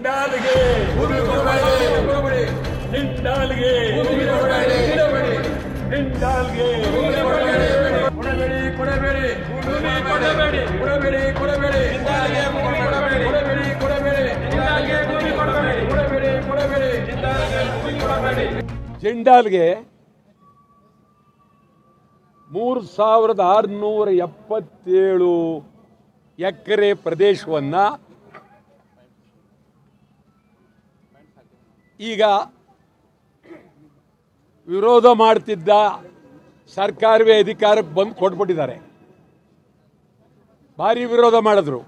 ಜಿಂದಾಲ್ಗೆ ಜಿಂದಾಲ್ಗೆ ಕೊಡಬೇಡಿ ಕೊಡಬೇಡಿ ಕೊಡಬೇಡಿ ಕೊಡಬೇಡಿ ಕೊಡಬೇಡಿ ಕೊಡಬೇಡಿ ಕೊಡಬೇಡಿ ಕೊಡಬೇಡಿ ಕೊಡಬೇಡಿ ಕೊಡಬೇಡಿ ಕೊಡಬೇಡಿ ಜಿಂಡಾಲ್ಗೆ ಮೂರು ಸಾವಿರದ ಆರುನೂರ ಎಪ್ಪತ್ತೇಳು ಎಕರೆ ಪ್ರದೇಶವನ್ನು ಈಗ ವಿರೋಧ ಮಾಡ್ತಿದ್ದ ಸರ್ಕಾರವೇ ಅಧಿಕಾರಕ್ಕೆ ಬಂದು ಕೊಟ್ಬಿಟ್ಟಿದ್ದಾರೆ. ಭಾರಿ ವಿರೋಧ ಮಾಡಿದ್ರು.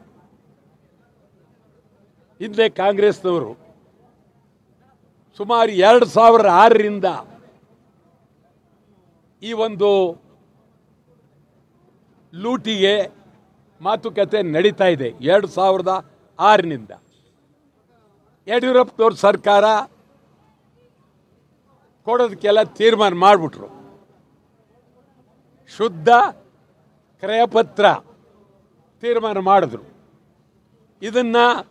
ಹಿಂದೆ ಕಾಂಗ್ರೆಸ್ನವರು ಸುಮಾರು ಎರಡು ಸಾವಿರದ ಆರರಿಂದ ಈ ಒಂದು ಲೂಟಿಗೆ ಮಾತುಕತೆ ನಡೀತಾ ಇದೆ. ಎರಡು ಸಾವಿರದ ಆರಿನಿಂದ ಯಡಿಯೂರಪ್ಪನವ್ರ ಸರ್ಕಾರ ಕೊಡೋದಕ್ಕೆಲ್ಲ ತೀರ್ಮಾನ ಮಾಡಿಬಿಟ್ರು. ಶುದ್ಧ ಕ್ರಯಪತ್ರ ತೀರ್ಮಾನ ಮಾಡಿದ್ರು. ಇದನ್ನು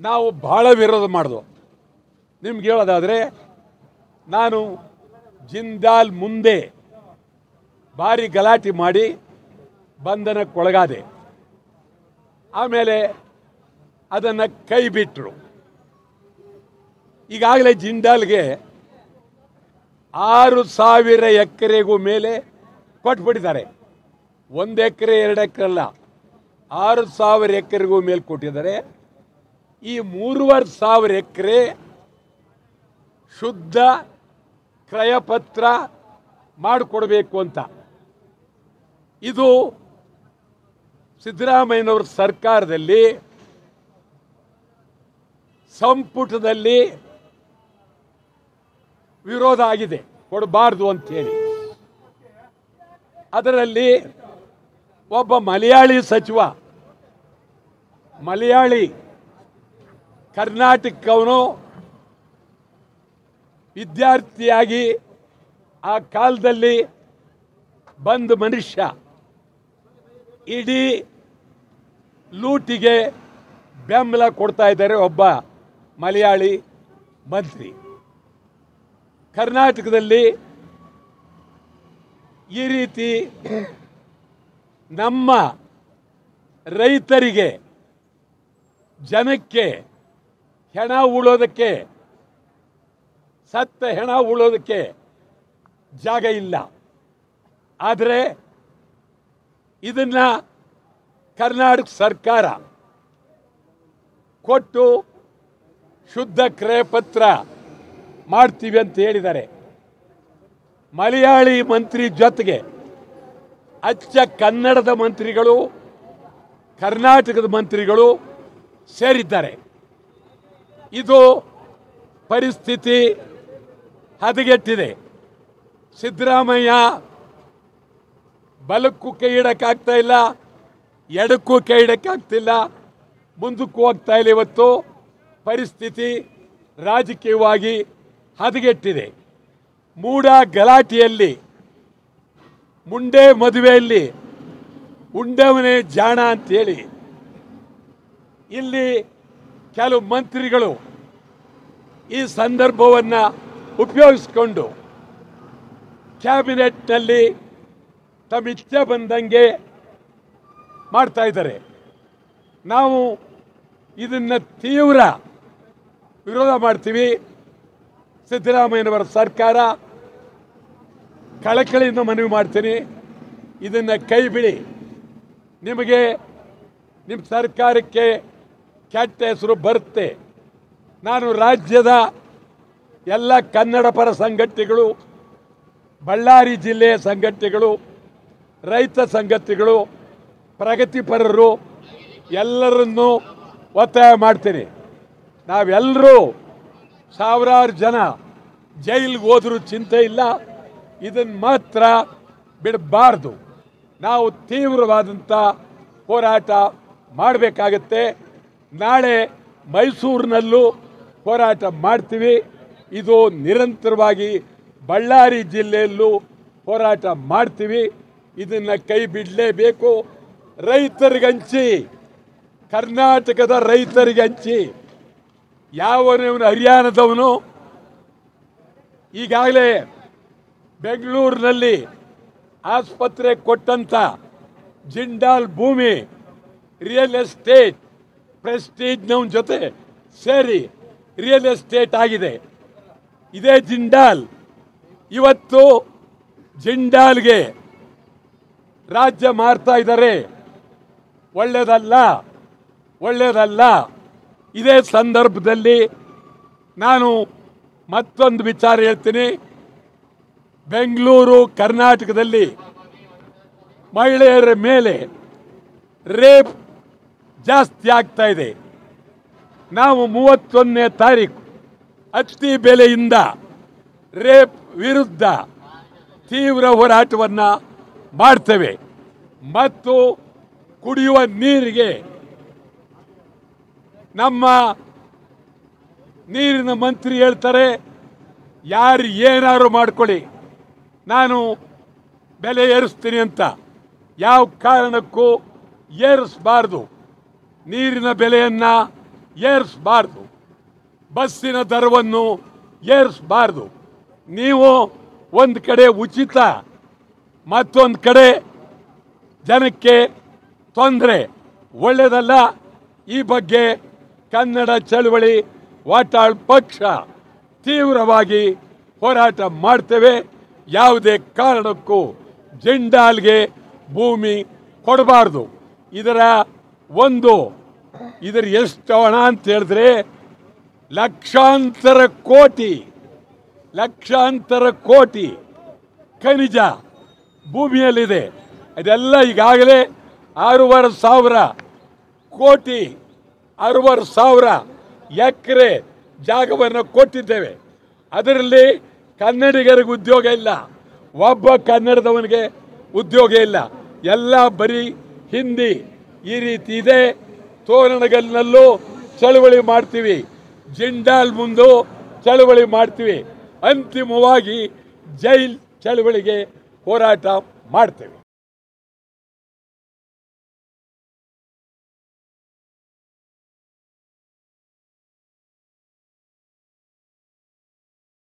ನಾವು ಬಹಳ ವಿರೋಧ ಮಾಡಿದ್ವು. ನಿಮ್ಗೆ ಹೇಳೋದಾದರೆ, ನಾನು ಜಿಂದಾಲ್ ಮುಂದೆ ಭಾರಿ ಗಲಾಟೆ ಮಾಡಿ ಬಂಧನಕ್ಕೊಳಗಾದೆ. ಆಮೇಲೆ ಅದನ್ನು ಕೈ ಬಿಟ್ಟರು ಈಗಾಗಲೇ ಜಿಂದಾಲ್ಗೆ ಆರು ಸಾವಿರ ಎಕರೆಗೂ ಮೇಲೆ ಕೊಟ್ಬಿಟ್ಟಿದ್ದಾರೆ. ಒಂದು ಎಕರೆ, ಎರಡು ಎಕರೆ ಅಲ್ಲ, ಆರು ಸಾವಿರ ಎಕರೆಗೂ ಮೇಲೆ ಕೊಟ್ಟಿದ್ದಾರೆ. ಈ ಮೂರುವರೆ ಸಾವಿರ ಎಕರೆ ಶುದ್ಧ ಕ್ರಯಪತ್ರ ಮಾಡಿಕೊಡ್ಬೇಕು ಅಂತ. ಇದು ಸಿದ್ದರಾಮಯ್ಯನವ್ರ ಸರ್ಕಾರದಲ್ಲಿ, ಸಂಪುಟದಲ್ಲಿ ವಿರೋಧ ಆಗಿದೆ. ಕೊಡಬಾರ್ದು ಅಂತೇಳಿ. ಅದರಲ್ಲಿ ಒಬ್ಬ ಮಲಯಾಳಿ ಸಚಿವ, ಮಲಯಾಳಿ ಕರ್ನಾಟಕವನು ವಿದ್ಯಾರ್ಥಿಯಾಗಿ ಆ ಕಾಲದಲ್ಲಿ ಬಂದ ಮನುಷ್ಯ. ಇಡೀ ಲೂಟಿಗೆ ಬೆಂಬಲ ಕೊಡ್ತಾ ಇದ್ದಾರೆ ಒಬ್ಬ ಮಲಯಾಳಿ ಮಂತ್ರಿ. ಕರ್ನಾಟಕದಲ್ಲಿ ಈ ರೀತಿ ನಮ್ಮ ರೈತರಿಗೆ ಜನಕ್ಕೆ ಹೆಣ ಉಳೋದಕ್ಕೆ, ಸತ್ತ ಹೆಣ ಉಳೋದಕ್ಕೆ ಜಾಗ ಇಲ್ಲ. ಆದರೆ ಇದನ್ನ ಕರ್ನಾಟಕ ಸರ್ಕಾರ ಕೊಟ್ಟು ಶುದ್ಧ ಕ್ರಯಪತ್ರ ಮಾಡ್ತೀವಿ ಅಂತ ಹೇಳಿದ್ದಾರೆ. ಮಲಯಾಳಿ ಮಂತ್ರಿ ಜೊತೆಗೆ ಅಚ್ಚ ಕನ್ನಡದ ಮಂತ್ರಿಗಳು, ಕರ್ನಾಟಕದ ಮಂತ್ರಿಗಳು ಸೇರಿದ್ದಾರೆ. ಇದು ಪರಿಸ್ಥಿತಿ ಹದಗೆಟ್ಟಿದೆ. ಸಿದ್ದರಾಮಯ್ಯ ಬಲಕ್ಕೂ ಕೈ ಇಡಕ್ಕಾಗ್ತಾ ಇಲ್ಲ, ಎಡಕ್ಕೂ ಕೈ ಇಡೋಕ್ಕಾಗ್ತಿಲ್ಲ ಮುಂದಕ್ಕೂ ಹೋಗ್ತಾ ಇಲ್ಲ ಇವತ್ತು. ಪರಿಸ್ಥಿತಿ ರಾಜಕೀಯವಾಗಿ ಹದಗೆಟ್ಟಿದೆ. ಮೂಡ ಗಲಾಟೆಯಲ್ಲಿ, ಮುಂಡೆ ಮದುವೆಯಲ್ಲಿ ಉಂಡವನೇ ಜಾಣ ಅಂತೇಳಿ ಇಲ್ಲಿ ಕೆಲವು ಮಂತ್ರಿಗಳು ಈ ಸಂದರ್ಭವನ್ನು ಉಪಯೋಗಿಸ್ಕೊಂಡು ಕ್ಯಾಬಿನೆಟ್ನಲ್ಲಿ ತಮ್ಮ ಇಚ್ಛೆ ಬಂದಂಗೆ ಮಾಡ್ತಾ ಇದ್ದಾರೆ. ನಾವು ಇದನ್ನು ತೀವ್ರ ವಿರೋಧ ಮಾಡ್ತೀವಿ. ಸಿದ್ದರಾಮಯ್ಯನವರ ಸರ್ಕಾರ ಕಳಕಳಿಯಿಂದ ಮನವಿ ಮಾಡ್ತೀನಿ. ಇದನ್ನು ಕೈ ಬಿಡಿ ನಿಮಗೆ ನಿಮ್ಮ ಸರ್ಕಾರಕ್ಕೆ ಕೆಟ್ಟ ಹೆಸರು ಬರುತ್ತೆ. ನಾನು ರಾಜ್ಯದ ಎಲ್ಲ ಕನ್ನಡ ಪರ ಸಂಘಟನೆಗಳು, ಬಳ್ಳಾರಿ ಜಿಲ್ಲೆಯ ಸಂಘಟನೆಗಳು, ರೈತ ಸಂಘಟನೆಗಳು, ಪ್ರಗತಿಪರರು ಎಲ್ಲರನ್ನೂ ಒತ್ತಾಯ ಮಾಡ್ತೀನಿ. ನಾವೆಲ್ಲರೂ ಸಾವಿರಾರು ಜನ ಜೈಲಿಗೆ ಹೋದರೂ ಚಿಂತೆ ಇಲ್ಲ. ಇದನ್ನು ಮಾತ್ರ ಬಿಡಬಾರ್ದು. ನಾವು ತೀವ್ರವಾದಂಥ ಹೋರಾಟ ಮಾಡಬೇಕಾಗತ್ತೆ. ನಾಳೆ ಮೈಸೂರಿನಲ್ಲೂ ಹೋರಾಟ ಮಾಡ್ತೀವಿ. ಇದು ನಿರಂತರವಾಗಿ ಬಳ್ಳಾರಿ ಜಿಲ್ಲೆಯಲ್ಲೂ ಹೋರಾಟ ಮಾಡ್ತೀವಿ. ಇದನ್ನು ಕೈ ಬಿಡಲೇಬೇಕು. ರೈತರಿಗಂಚಿ, ಕರ್ನಾಟಕದ ರೈತರಿಗೆ ಹಂಚಿ ಯಾವನವನು ಹರಿಯಾಣದವನು? ಈಗಾಗಲೇ ಬೆಂಗಳೂರಿನಲ್ಲಿ ಆಸ್ಪತ್ರೆ ಕೊಟ್ಟಂಥ ಜಿಂಡಾಲ್ ಭೂಮಿ ರಿಯಲ್ ಎಸ್ಟೇಟ್ ಪ್ರೆಸ್ಟೀಜ್ನವನ ಜೊತೆ ಸೇರಿ ರಿಯಲ್ ಎಸ್ಟೇಟ್ ಆಗಿದೆ. ಇದೇ ಜಿಂಡಾಲ್ ಇವತ್ತು ಜಿಂಡಾಲ್ಗೆ ರಾಜ್ಯ ಮಾರ್ತಾ ಇದ್ದಾರೆ. ಒಳ್ಳೆಯದಲ್ಲ ಒಳ್ಳೆಯದಲ್ಲ ಇದೇ ಸಂದರ್ಭದಲ್ಲಿ ನಾನು ಮತ್ತೊಂದು ವಿಚಾರ ಹೇಳ್ತೀನಿ. ಬೆಂಗಳೂರು, ಕರ್ನಾಟಕದಲ್ಲಿ ಮಹಿಳೆಯರ ಮೇಲೆ ರೇಪ್ ಜಾಸ್ತಿ ಆಗ್ತಾ ಇದೆ. ನಾವು ಮೂವತ್ತೊಂದನೇ ತಾರೀಕು ಅತಿ ಬೆಲೆಯಿಂದ ರೇಪ್ ವಿರುದ್ಧ ತೀವ್ರ ಹೋರಾಟವನ್ನು ಮಾಡ್ತೇವೆ ಮತ್ತು ಕುಡಿಯುವ ನೀರಿಗೆ ನಮ್ಮ ನೀರಿನ ಮಂತ್ರಿ ಹೇಳ್ತಾರೆ, ಯಾರು ಏನಾದ್ರು ಮಾಡ್ಕೊಳ್ಳಿ, ನಾನು ಬೆಲೆ ಏರಿಸ್ತೀನಿ ಅಂತ. ಯಾವ ಕಾರಣಕ್ಕೂ ಏರಿಸಬಾರ್ದು. ನೀರಿನ ಬೆಲೆಯನ್ನು ಏರಿಸಬಾರ್ದು. ಬಸ್ಸಿನ ದರವನ್ನು ಏರಿಸಬಾರ್ದು. ನೀವು ಒಂದು ಕಡೆ ಉಚಿತ, ಮತ್ತೊಂದು ಕಡೆ ಜನಕ್ಕೆ ತೊಂದರೆ. ಒಳ್ಳೆಯದಲ್ಲ ಈ ಬಗ್ಗೆ ಕನ್ನಡ ಚಳವಳಿ ವಾಟಾಳ್ ಪಕ್ಷ ತೀವ್ರವಾಗಿ ಹೋರಾಟ ಮಾಡ್ತೇವೆ. ಯಾವುದೇ ಕಾರಣಕ್ಕೂ ಜಿಂಡಾಲ್ಗೆ ಭೂಮಿ ಕೊಡಬಾರ್ದು. ಇದರ ಒಂದು, ಇದರ ಎಷ್ಟು ಹಣ ಅಂತ ಹೇಳಿದ್ರೆ ಲಕ್ಷಾಂತರ ಕೋಟಿ ಲಕ್ಷಾಂತರ ಕೋಟಿ ಖನಿಜ ಭೂಮಿಯಲ್ಲಿದೆ. ಅದೆಲ್ಲ ಈಗಾಗಲೇ ಆರೂವರೆ ಸಾವಿರ ಕೋಟಿ ಅರವತ್ತು ಸಾವಿರ ಎಕರೆ ಜಾಗವನ್ನು ಕೊಟ್ಟಿದ್ದೇವೆ. ಅದರಲ್ಲಿ ಕನ್ನಡಿಗರಿಗೆ ಉದ್ಯೋಗ ಇಲ್ಲ. ಒಬ್ಬ ಕನ್ನಡದವನಿಗೆ ಉದ್ಯೋಗ ಇಲ್ಲ. ಎಲ್ಲ ಬರೀ ಹಿಂದಿ ಈ ರೀತಿ ಇದೆ. ತೋರಣಗಲ್ನಲ್ಲೂ ಚಳುವಳಿ ಮಾಡ್ತೀವಿ. ಜಿಂಡಾಲ್ ಮುಂದು ಚಳುವಳಿ ಮಾಡ್ತೀವಿ. ಅಂತಿಮವಾಗಿ ಜೈಲ್ ಚಳುವಳಿಗೆ ಹೋರಾಟ ಮಾಡ್ತೇವೆ.